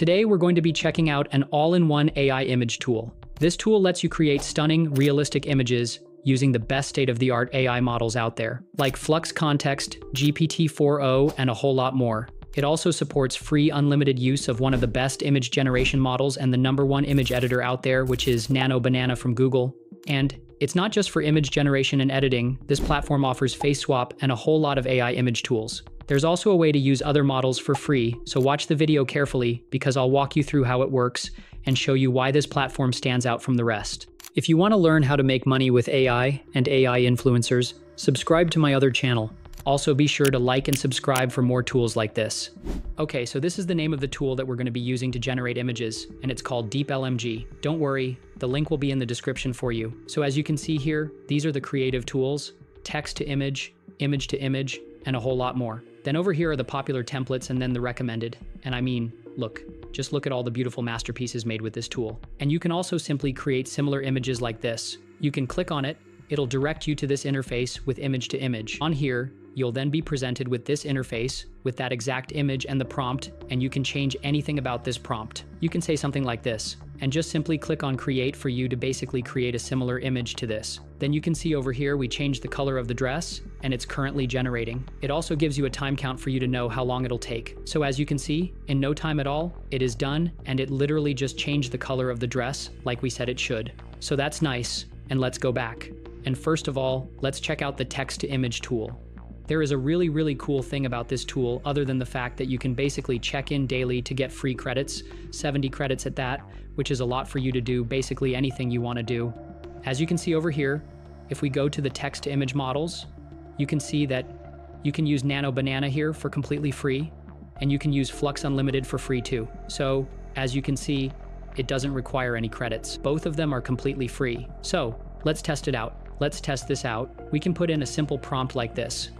Today, we're going to be checking out an all-in-one AI image tool. This tool lets you create stunning, realistic images using the best state-of-the-art AI models out there, like Flux Kontext, GPT-4o, and a whole lot more. It also supports free unlimited use of one of the best image generation models and the number one image editor out there, which is Nano Banana from Google. And it's not just for image generation and editing, this platform offers face swap and a whole lot of AI image tools. There's also a way to use other models for free, so watch the video carefully because I'll walk you through how it works and show you why this platform stands out from the rest. If you want to learn how to make money with AI and AI influencers, subscribe to my other channel. Also be sure to like and subscribe for more tools like this. Okay, so this is the name of the tool that we're going to be using to generate images, and it's called DeepIMG. Don't worry, the link will be in the description for you. So as you can see here, these are the creative tools, text to image, image to image, and a whole lot more. Then over here are the popular templates and then the recommended. And I mean, look, just look at all the beautiful masterpieces made with this tool. And you can also simply create similar images like this. You can click on it, it'll direct you to this interface with image to image. On here, You'll then be presented with this interface with that exact image and the prompt, and you can change anything about this prompt. You can say something like this, and just simply click on create for you to basically create a similar image to this. Then you can see over here we changed the color of the dress, and it's currently generating. It also gives you a time count for you to know how long it'll take. So as you can see, in no time at all, it is done, and it literally just changed the color of the dress like we said it should. So that's nice, and let's go back. And first of all, let's check out the text to image tool. There is a really, really cool thing about this tool other than the fact that you can basically check in daily to get free credits, 70 credits at that, which is a lot for you to do basically anything you want to do. As you can see over here, if we go to the text to image models, you can see that you can use Nano Banana here for completely free, and you can use Flux Unlimited for free too. So, as you can see, it doesn't require any credits. Both of them are completely free. So, let's test it out. Let's test this out. We can put in a simple prompt like this.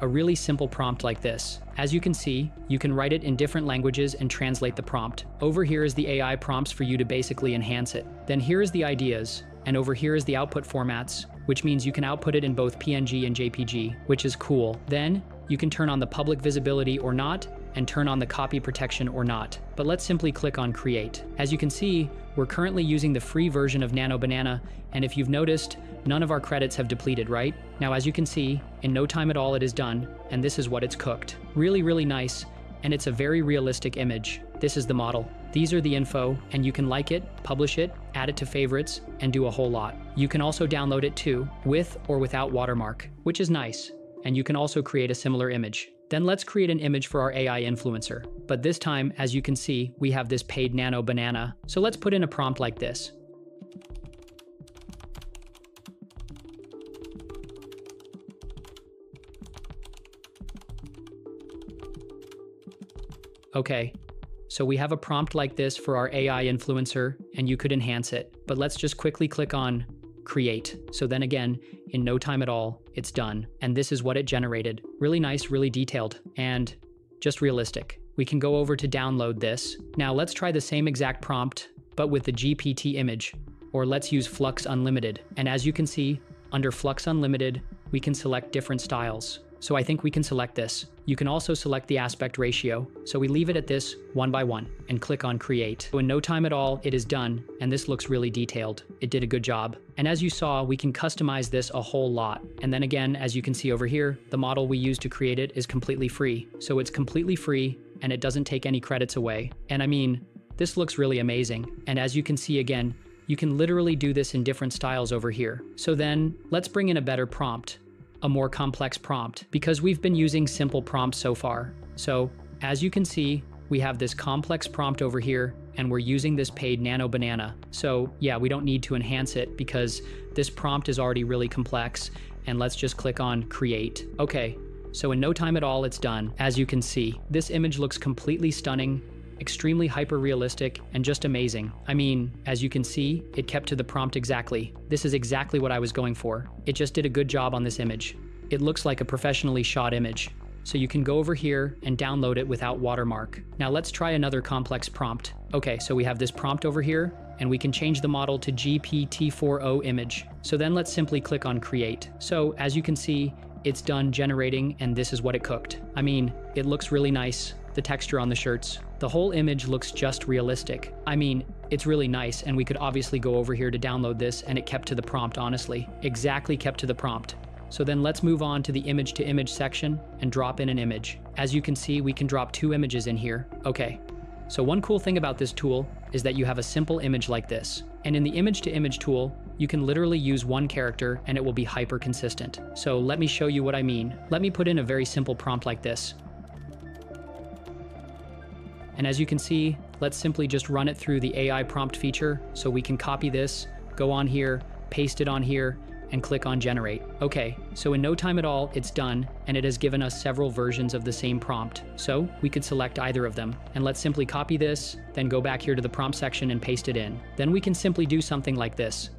A really simple prompt like this. As you can see, you can write it in different languages and translate the prompt. Over here is the AI prompts for you to basically enhance it. Then here is the ideas, and over here is the output formats, which means you can output it in both PNG and JPG, which is cool. Then, you can turn on the public visibility or not, and turn on the copy protection or not. But let's simply click on create. As you can see, we're currently using the free version of Nano Banana, and if you've noticed, none of our credits have depleted, right? Now, as you can see, in no time at all it is done, and this is what it's cooked. Really, really nice, and it's a very realistic image. This is the model. These are the info, and you can like it, publish it, add it to favorites, and do a whole lot. You can also download it too, with or without watermark, which is nice. And you can also create a similar image. Then let's create an image for our AI influencer. But this time, as you can see, we have this paid nano banana. So let's put in a prompt like this. Okay, so we have a prompt like this for our AI influencer, and you could enhance it. But let's just quickly click on create. So then again, in no time at all, it's done. And this is what it generated. Really nice, really detailed, and just realistic. We can go over to download this. Now let's try the same exact prompt, but with the GPT image, or let's use Flux Unlimited. And as you can see, under Flux Unlimited, we can select different styles. So I think we can select this. You can also select the aspect ratio. So we leave it at this one by one and click on create. So in no time at all, it is done. And this looks really detailed. It did a good job. And as you saw, we can customize this a whole lot. And then again, as you can see over here, the model we use to create it is completely free. So it's completely free and it doesn't take any credits away. And I mean, this looks really amazing. And as you can see again, you can literally do this in different styles over here. So then let's bring in a better prompt a more complex prompt because we've been using simple prompts so far. So as you can see, we have this complex prompt over here and we're using this paid nano banana. So yeah, we don't need to enhance it because this prompt is already really complex and let's just click on create. Okay, so in no time at all, it's done. As you can see, this image looks completely stunning extremely hyper realistic, and just amazing. I mean, as you can see, it kept to the prompt exactly. This is exactly what I was going for. It just did a good job on this image. It looks like a professionally shot image. So you can go over here and download it without watermark. Now let's try another complex prompt. Okay, so we have this prompt over here, and we can change the model to GPT-4o image. So then let's simply click on create. So as you can see, it's done generating and this is what it cooked. I mean, it looks really nice. The texture on the shirts. The whole image looks just realistic. I mean, it's really nice and we could obviously go over here to download this and it kept to the prompt honestly. Exactly kept to the prompt. So then let's move on to the image to image section and drop in an image. As you can see, we can drop two images in here. Okay. So one cool thing about this tool is that you have a simple image like this. And in the image to image tool, you can literally use one character and it will be hyper consistent. So let me show you what I mean. Let me put in a very simple prompt like this. And as you can see, let's simply just run it through the AI prompt feature. So we can copy this, go on here, paste it on here, and click on generate. Okay, so in no time at all, it's done, and it has given us several versions of the same prompt. So we could select either of them. And let's simply copy this, then go back here to the prompt section and paste it in. Then we can simply do something like this.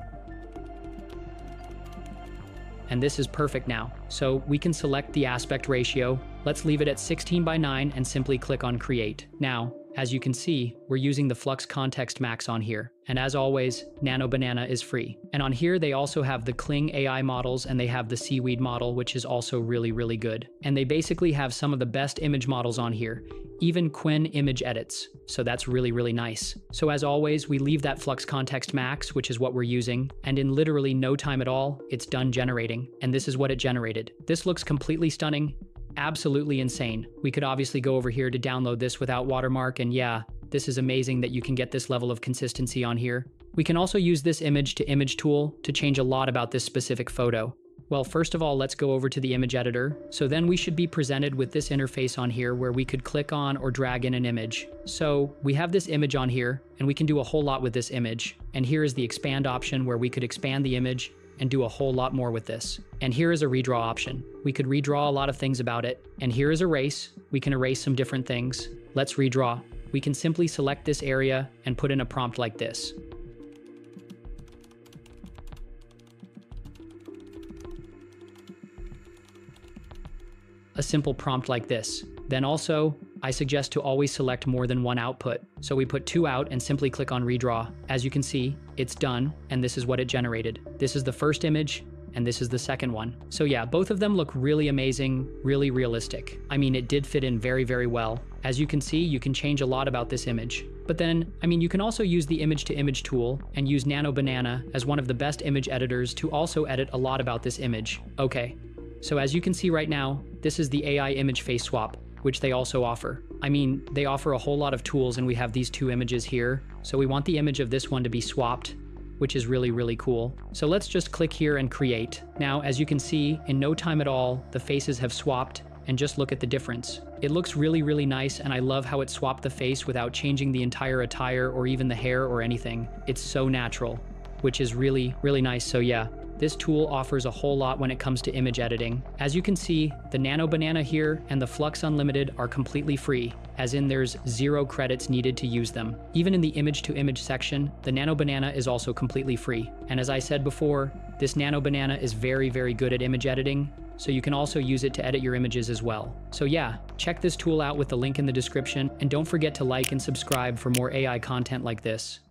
And this is perfect now. So we can select the aspect ratio. Let's leave it at 16 by 9 and simply click on create. Now, as you can see, we're using the Flux Kontext Max on here. And as always, Nano Banana is free. And on here, they also have the Kling AI models and they have the Seaweed model, which is also really, really good. And they basically have some of the best image models on here, even Qwen image edits. So that's really, really nice. So as always, we leave that Flux Kontext Max, which is what we're using. And in literally no time at all, it's done generating. And this is what it generated. This looks completely stunning absolutely insane. We could obviously go over here to download this without watermark, and yeah, this is amazing that you can get this level of consistency on here. We can also use this image to image tool to change a lot about this specific photo. Well, first of all, let's go over to the image editor. So then we should be presented with this interface on here where we could click on or drag in an image. So we have this image on here and we can do a whole lot with this image. And here is the expand option where we could expand the image and do a whole lot more with this. And here is a redraw option. We could redraw a lot of things about it. And here is erase. We can erase some different things. Let's redraw. We can simply select this area and put in a prompt like this. A simple prompt like this. Then also, I suggest to always select more than one output. So we put two out and simply click on redraw. As you can see, it's done, and this is what it generated. This is the first image, and this is the second one. So yeah, both of them look really amazing, really realistic. I mean, it did fit in very, very well. As you can see, you can change a lot about this image. But then, I mean, you can also use the image to image tool and use Nano Banana as one of the best image editors to also edit a lot about this image. Okay, so as you can see right now, this is the AI image face swap which they also offer. I mean, they offer a whole lot of tools and we have these two images here. So we want the image of this one to be swapped, which is really, really cool. So let's just click here and create. Now, as you can see, in no time at all, the faces have swapped and just look at the difference. It looks really, really nice and I love how it swapped the face without changing the entire attire or even the hair or anything. It's so natural, which is really, really nice. So yeah, this tool offers a whole lot when it comes to image editing. As you can see, the Nano Banana here and the Flux Unlimited are completely free, as in there's zero credits needed to use them. Even in the image to image section, the Nano Banana is also completely free. And as I said before, this Nano Banana is very, very good at image editing, so you can also use it to edit your images as well. So yeah, check this tool out with the link in the description, and don't forget to like and subscribe for more AI content like this.